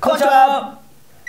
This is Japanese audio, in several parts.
こんにちは。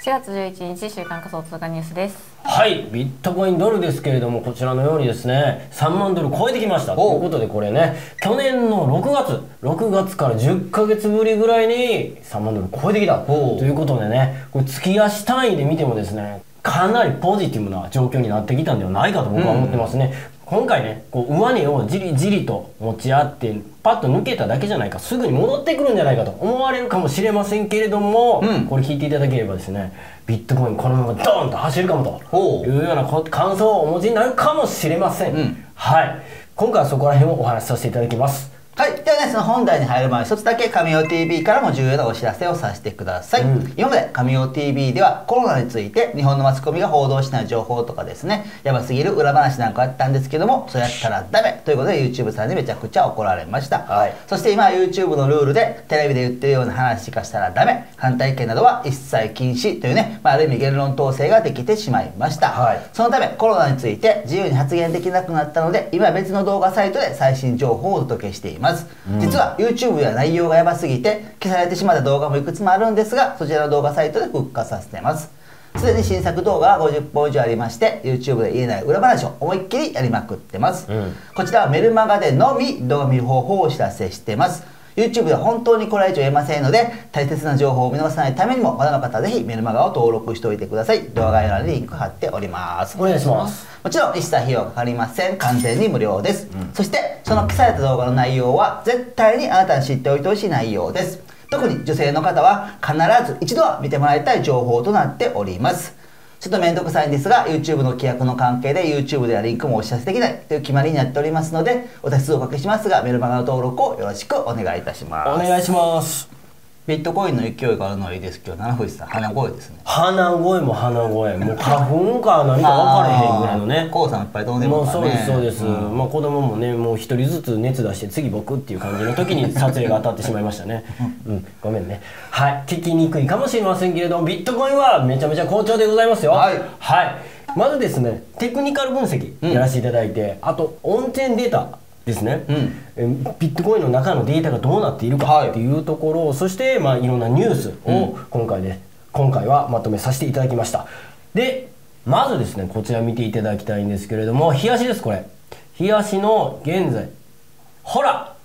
4月11日週刊仮想通貨ニュースです。はい。ビットコインドルですけれどもこちらのようにですね3万ドル超えてきました。ということでこれね去年の6月6月から10ヶ月ぶりぐらいに3万ドル超えてきた。ということでねこれ月足単位で見てもですねかなりポジティブな状況になってきたんではないかと僕は思ってますね、今回ねこう上値をじりじりと持ち合ってパッと抜けただけじゃないかすぐに戻ってくるんじゃないかと思われるかもしれませんけれども、うん。これ聞いていただければですねビットコインこのままドーンと走るかもというようなこ感想をお持ちになるかもしれません、うん。はい。今回はそこら辺をお話しさせていただきますはい。ではね、その本題に入る前に一つだけ神尾 TV からも重要なお知らせをさせてください。うん今まで神尾 TV ではコロナについて日本のマスコミが報道しない情報とかですね、やばすぎる裏話なんかあったんですけども、そうやったらダメということで YouTube さんにめちゃくちゃ怒られました。はいそして今は YouTube のルールでテレビで言ってるような話しかしたらダメ、反対意見などは一切禁止というね、まあ、ある意味言論統制ができてしまいました。はいそのためコロナについて自由に発言できなくなったので今は別の動画サイトで最新情報をお届けしています、実は YouTube では内容がやばすぎて消されてしまった動画もいくつもあるんですがそちらの動画サイトで復活させています。すでに新作動画が50本以上ありまして YouTube で言えない裏話を思いっきりやりまくってます、うん。こちらはメルマガでのみ動画見る方法をお知らせしてます YouTube では本当にこれ以上言えませんので大切な情報を見逃さないためにもまだの方はぜひメルマガを登録しておいてください。動画概要欄にリンク貼っております。お願いします。もちろん一切費用かかりません。完全に無料です、そしてその消された動画の内容は絶対にあなたに知っておいてほしい内容です。特に女性の方は必ず一度は見てもらいたい情報となっておりますちょっとめんどくさいんですが YouTube の規約の関係で YouTube ではリンクもお知らせできないという決まりになっておりますのでお手数おかけしますがメルマガの登録をよろしくお願いいたします。お願いします。ビットコインの勢いがあるのはいいですけど七藤さん鼻声ですね。鼻声も鼻声。もう花粉か何か分かれへんぐらいのね。コウさんいっぱい飛んでますからね。もうそうですそうです、ん。まあ子供もねもう一人ずつ熱出して次僕っていう感じの時に撮影が当たってしまいましたね。うんごめんね。はい聞きにくいかもしれませんけれどもビットコインはめちゃめちゃ好調でございますよ。はい。はい。まずですねテクニカル分析やらせていただいて、あとオンチェーンデータですね、うん。えビットコインの中のデータがどうなっているかはい。っていうところを、そして、まあ、いろんなニュースを今回で、今回はまとめさせていただきました。でまずですねこちら見ていただきたいんですけれども冷やしですこれ。冷やしの現在。ほら！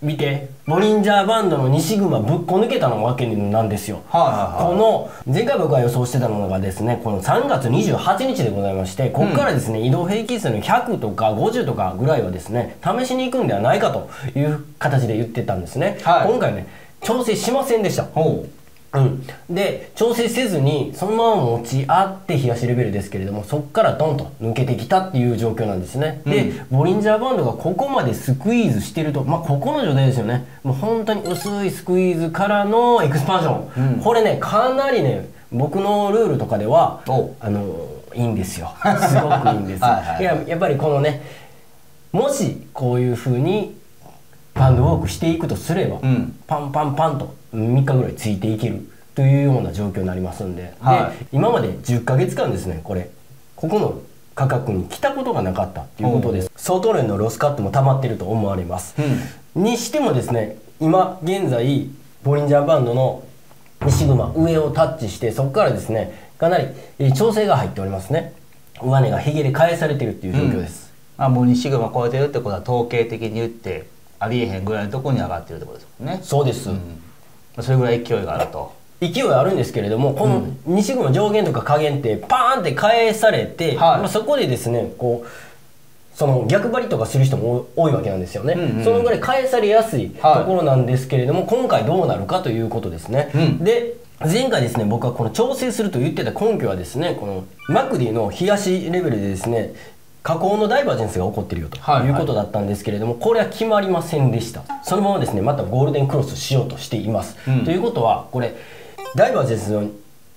見てボリンジャーバンドの西熊ぶっこ抜けたのわけなんですよ。はいはいはい。この前回僕が予想してたのがですねこの3月28日でございましてここからですね、移動平均数の100とか50とかぐらいはですね試しに行くんではないかという形で言ってたんですね、はい。今回ね調整しませんでした。ほうん、で調整せずにそのまま持ち合って冷やしレベルですけれどもそこからドンと抜けてきたっていう状況なんですね、でボリンジャーバンドがここまでスクイーズしてるとまあここの状態ですよね。もう本当に薄いスクイーズからのエクスパンション、うん。これねかなりね僕のルールとかではおあのいいんですよ。すごくいいんです はいはいややっぱりこのねもしこういうふうにバンドウォークしていくとすれば、うん。パンパンパンと3日ぐらいついていけるというような状況になりますんで,、はい。で今まで10ヶ月間ですねこれ。ここの価格に来たことがなかったということです。相当量のロスカットも溜まってると思われます、にしてもですね今現在ボリンジャーバンドの西熊上をタッチしてそこからですねかなりえー調整が入っておりますね。上値がへげで返されてるっていう状況です、まあもう2シグマ超えてるってことは統計的に言ってありえへんぐらいのところに上がってるってことですもんね。そうです、まあそれぐらい勢いがあると。勢いあるんですけれどもこの西軍の上限とか下限ってパーンって返されて、はい。まあ、そこでですねこうその逆張りとかする人も多いわけなんですよね、うんうんそのぐらい返されやすいとはい。ころなんですけれども、今回どうなるかということですね、うん。で前回ですね僕はこの調整すると言ってた根拠はですねこのマクディの冷やしレベルでですね下降のダイバージェンスが起こっているよとはい。はいいうことだったんですけれども、これは決まりませんでした。そのままですねまたゴールデンクロスしようとしています、うん。ということはこれダイバージェンスの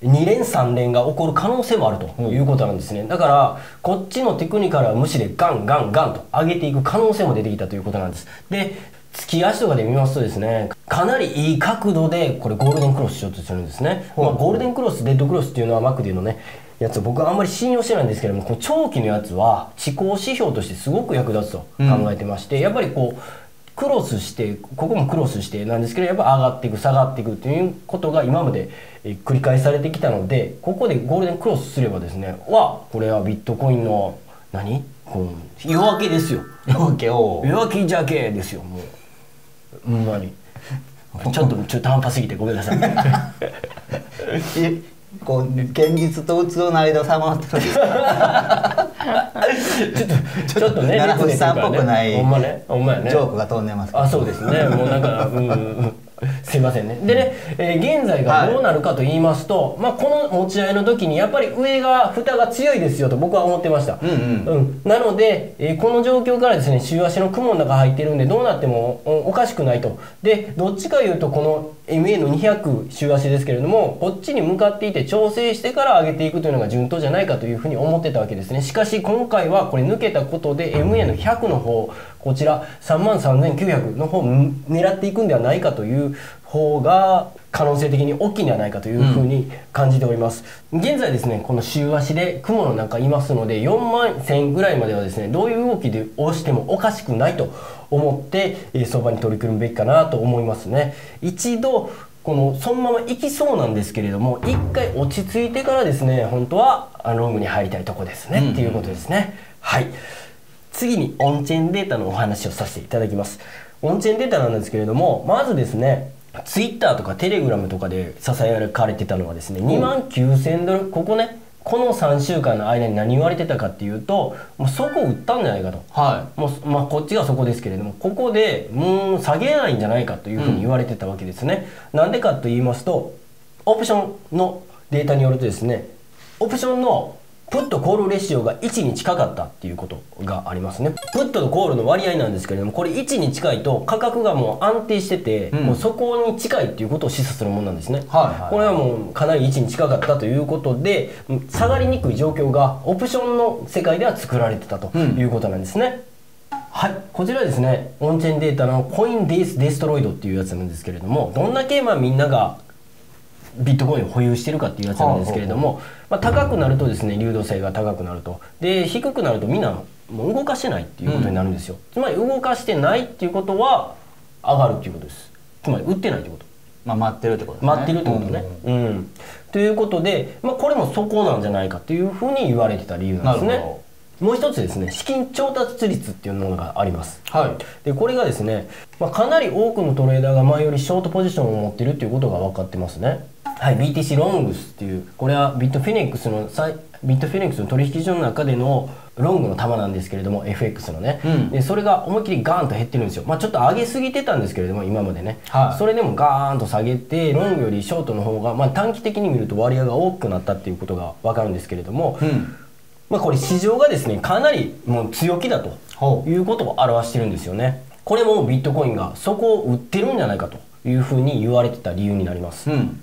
2連3連が起こる可能性もあるということなんですね。だからこっちのテクニカルは無視でガンガンガンと上げていく可能性も出てきたということなんです。で月足とかで見ますとですねかなりいい角度でこれゴールデンクロスしようとしてるんですね、まあ、ゴールデンクロスデッドクロスっていうのはマクディのねやつを僕はあんまり信用してないんですけれどもこの長期のやつは思考指標としてすごく役立つと考えてまして、やっぱりこうクロスしてここもクロスしてなんですけどやっぱ上がっていく下がっていくっていうことが今までえー繰り返されてきたのでここでゴールデンクロスすればですねわこれはビットコインの何？こう夜明けですよ。オッケーおー夜明けじゃけですよもう。ほんまに。ちょっとちょっと半端すぎてごめんなさい。えこう現実とうつの間をさまってる。んですかちょっとちょっとね七福さんっぽくないね。ね。ジョークが飛んでますけどあそうですね。もうなんかうんうんうんすいませんね。でね、えー現在がどうなるかと言いますと、まあ、この持ち合いの時にやっぱり上が蓋が強いですよと僕は思ってました、うんうん。うん。なので、えーこの状況からですね週足の雲の中入ってるんでどうなってもおおかしくないと。でどっちかいうとこの MA の200週足ですけれどもこっちに向かっていて調整してから上げていくというのが順当じゃないかというふうに思ってたわけですね。しかし今回はこれ抜けたことで MA の100の方こちら3万3900の方ん狙っていくんではないかという方が可能性的に大きいんではないかというふうに感じております、現在ですねこの週足で雲の中いますので4万1000ぐらいまではですねどういう動きで押してもおかしくないと思って、えー相場に取り組むべきかなと思いますね。一度このそのまま行きそうなんですけれども一回落ち着いてからですね本当はあロングに入りたいとこですね、うん。っていうことですね。はい。次にオンチェーンデータのお話をさせていただきますオンチェーンデータなんですけれどもまずですねツイッターとかテレグラムとかでささやかれてたのはですね2万9000ドル。ここねこの3週間の間に何言われてたかっていうともうそこ売ったんじゃないかと。はもうまあ、こっちがそこですけれどもここでもう下げないんじゃないかというふうに言われてたわけですね。なんでかと言いますとオプションのデータによるとですねオプションのプットコールレシオが1に近かったっていうことがありますね。プットとコールの割合なんですけれどもこれ1に近いと価格がもう安定してて、うん。もうそこに近いっていうことを示唆するものなんですね、はいはい。これはもうかなり1に近かったということで下がりにくい状況がオプションの世界では作られてたということなんですね、はい、こちらですね、オンチェーンデータのコインデイスデストロイドっていうやつなんですけれども、どんだけまあみんながビットコインを保有してるかっていうやつなんですけれども、まあ、高くなるとですね流動性が高くなると。で低くなるとみんなもう動かしてないっていうことになるんですよ、つまり動かしてないっていうことは上がるっていうことです。つまり売ってないってこと。まあ待ってるってことですね。待ってるってことね。うん。ということで、まあ、これもそこなんじゃないかっていうふうに言われてた理由なんですね。もう一つですね資金調達率っていうものがあります。はい。でこれがですね、まあ、かなり多くのトレーダーが前よりショートポジションを持ってるっていうことが分かってますね。はい、BTC ロングスっていうこれはビットフェニックスのさいビットフェニックスの取引所の中でのロングの玉なんですけれども FX のね、うん。でそれが思いっきりガーンと減ってるんですよ、まあ、ちょっと上げすぎてたんですけれども今までね、はい。それでもガーンと下げてロングよりショートの方が、まあ、短期的に見ると割合が大きくなったっていうことが分かるんですけれども、うん。まあ、これ市場がですねかなりもう強気だということを表してるんですよね。これもビットコインがそこを売ってるんじゃないかというふうに言われてた理由になります、うん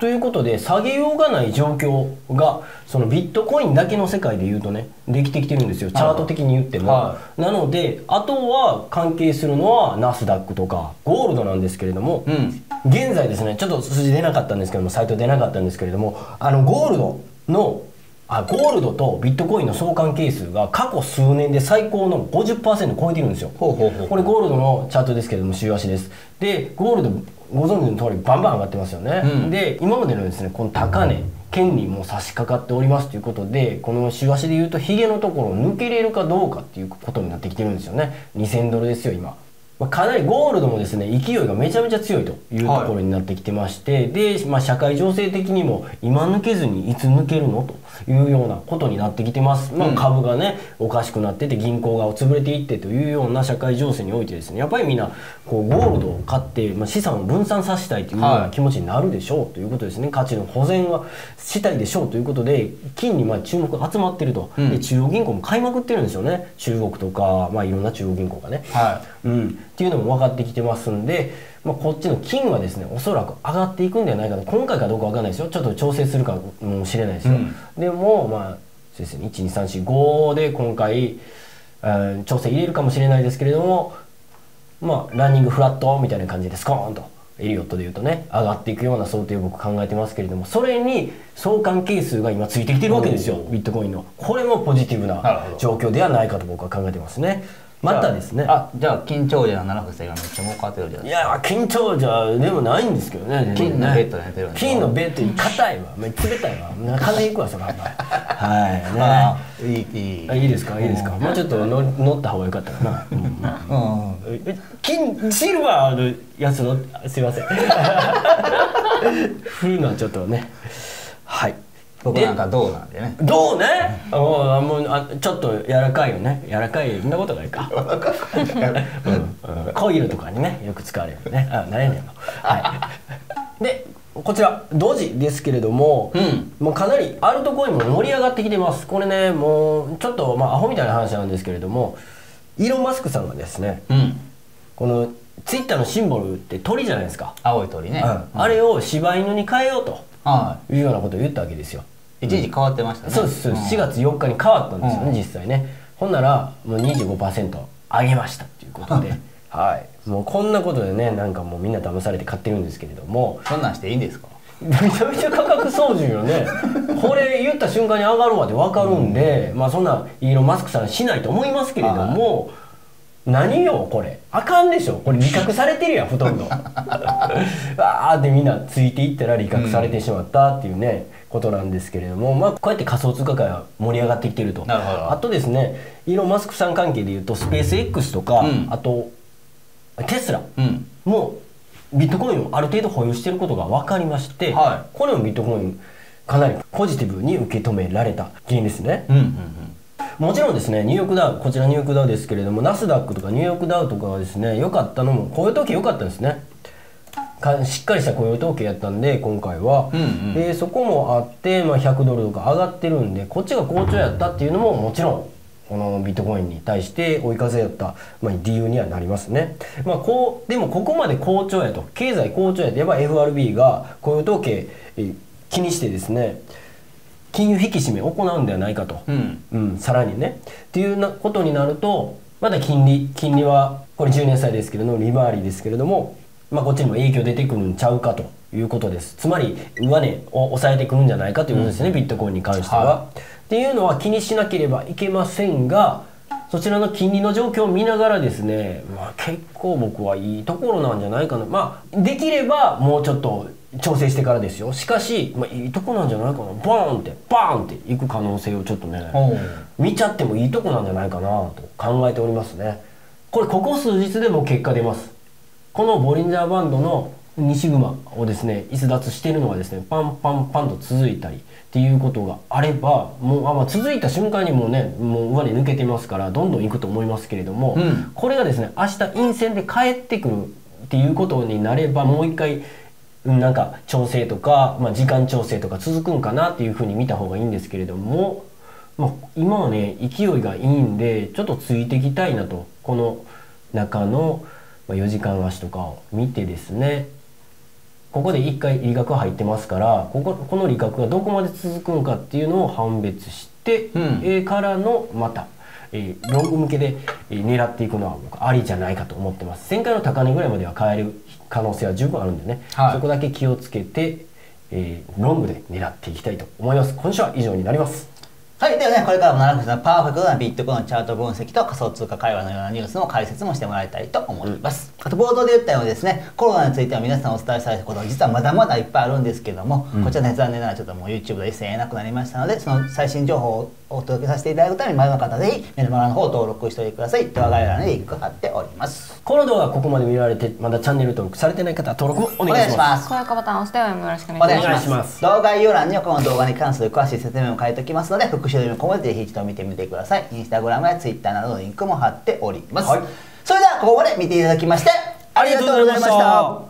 ということで下げようがない状況がそのビットコインだけの世界で言うとねできてきてるんですよ。チャート的に言っても、はなのであとは関係するのはナスダックとかゴールドなんですけれども、うん。現在ですねちょっと数字出なかったんですけどもサイト出なかったんですけれどもあのゴールドのあゴールドとビットコインの相関係数が過去数年で最高の50%超えてるんですよ。これゴールドのチャートですけれども週足です。でゴールドご存知の通りバンバン上がってますよね、うん。で今までのですねこの高値県にもう差し掛かっておりますということでこの週足でいうとヒゲのところを抜けれるかどうかっていうことになってきてるんですよね。2000ドルですよ今、まあ、かなりゴールドもですね勢いがめちゃめちゃ強いというところになってきてまして、で、まあ、社会情勢的にも今抜けずにいつ抜けるのというようなことになってきてます、まあ、うん。株がねおかしくなってて銀行が潰れていってというような社会情勢においてですねやっぱりみんなこうゴールドを買って、まあ、資産を分散させたいというようはない。気持ちになるでしょうということですね。価値の保全はしたいでしょうということで金にまあ注目が集まってると、うん。で中央銀行も買いまくってるんですよね。中国とか、まあ、いろんな中央銀行がね。はうん、っていうのも分かってきてますんで、まあ、こっちの金はですねおそらく上がっていくんではないかと。今回かどうか分かんないですよ。ちょっと調整するかもしれないですよ、うん。でもまあそうですね。12345で今回、うん調整入れるかもしれないですけれどもまあランニングフラットみたいな感じでスコーンとエリオットでいうとね上がっていくような想定を僕考えてますけれどもそれに相関係数が今ついてきてるわけですよ。ビットコインの。これもポジティブな状況ではないかと僕は考えてますねまたですね。あじゃあ金長者の七福さん今めっちゃ儲かってるじゃないいや緊張じゃでもないんですけどね。金のベッドで寝てる金のベッドに硬いわ。めっちゃ冷たいわ。な風いくわそれは。はい。ね。あいい。いいあいいですか？いいですか？もうちょっと乗乗った方がよかったかな、うん。うん。え金シルバーのやつのすいません。振るのはちょっとね。はい僕なんかどうなんでね。どうね？あもうあちょっと柔らかいよね。柔らかいそんなことないか。うんうん。コイルとかにねよく使われるよね。あ何やねんはい。でこちら同時ですけれども、うん。もうかなりアルトコインも盛り上がってきてます。これねもうちょっとまあアホみたいな話なんですけれどもイーロン・マスクさんがですねうん。このツイッターのシンボルって鳥じゃないですか、青い鳥ね、うん。あれを柴犬に変えようとはい。うようなことを言ったわけですよ。い一時変わってましたね。そうですそうです、ん。4月4日に変わったんですよね、うん。実際ね。ほんならもう25%上げましたっていうことで。はい。もうこんなことでねなんかもうみんな騙されて買ってるんですけれども。そんなんしていいんですか？めちゃめちゃ価格操縦よね。これ言った瞬間に上がるわって分かるんで、まあそんなイーロン・マスクさんしないと思いますけれども、何よこれ。あかんでしょ。これ利確されてるやんほとんど。あーってみんなついていったら利確されてしまったっていうね、ことなんですけれども、まあ、こうやって仮想通貨界が盛り上がってきてると。あとですねイーロン・マスクさん関係でいうとスペース X とか、うん。あとテスラうん。もビットコインをある程度保有していることが分かりまして、はこれもビットコインかなりポジティブに受け止められた原因ですね。うんうんもちろんですねニューヨークダウこちらニューヨークダウですけれどもナスダックとかニューヨークダウとかはですね良かったのも雇用統計良かったですね。かしっかりした雇用統計やったんで今回は、うんうん。でそこもあって、まあ、100ドルとか上がってるんでこっちが好調やったっていうのももちろんこのビットコインに対して追い風やった、まあ、理由にはなりますね、まあ、こうでもここまで好調やと経済好調やとやっぱ FRB が雇用統計えー気にしてですね金融引き締めを行うんではないかと、うん。うん、さらにね。っていうなことになるとまだ金利金利はこれ10年債ですけれども利回りですけれども、まあ、こっちにも影響出てくるんちゃうかということです。つまり上値を抑えてくるんじゃないかということですね、ビットコインに関しては。はっていうのは気にしなければいけませんがそちらの金利の状況を見ながらですね、まあ、結構僕はいいところなんじゃないかな。まあできればもうちょっと調整してからですよ。しかし、まあ、いいとこなんじゃないかな。ボーンってバーンっていく可能性をちょっとね見ちゃってもいいとこなんじゃないかなと考えておりますね。これここ数日でも結果出ます。このボリンジャーバンドの西シグマをですね逸脱しているのがですねパンパンパンと続いたりっていうことがあればもうあ、まあ、続いた瞬間にもうねもう上に抜けてますからどんどんいくと思いますけれども、うん。これがですね明日陰線で帰ってくるっていうことになればもう一回うんなんか調整とか、まあ、時間調整とか続くんかなっていうふうに見た方がいいんですけれども、まあ、今はね勢いがいいんでちょっとついていきたいなとこの中のまあ4時間足とかを見てですねここで一回利確入ってますからこここの利確がどこまで続くんかっていうのを判別して、うん。えーからのまた、えーロング向けで、えー狙っていくのは僕ありじゃないかと思ってます。前回の高値ぐらいまでは変える可能性は十分あるんでね、はい。そこだけ気をつけて、えーロングで狙っていきたいと思います。今週は以上になりますはい、ではね、これからも奈良さんのパーフェクトなビットコインのチャート分析と仮想通貨会話のようなニュースの解説もしてもらいたいと思います。あと冒頭で言ったようにですね、コロナについては皆さんお伝えされたことは実はまだまだいっぱいあるんですけども、こちらね、残念ながらちょっともう YouTube で一切なくなりましたので、その最新情報をお届けさせていただくために、前の方ぜひメルマガの方を登録しておいてください。動画概要欄にリンク貼っております。この動画ここまで見られてまだチャンネル登録されてない方は登録もおお願いしますす。高評価ボタンを押してよろしくおお願いします願いします動画概要欄にはこの動画に関する詳しい説明も書いておきますので復習でもここまでぜひ一度見てみてください。インスタグラムやツイッターなどのリンクも貼っております、はい。それではここまで見ていただきましてありがとうございました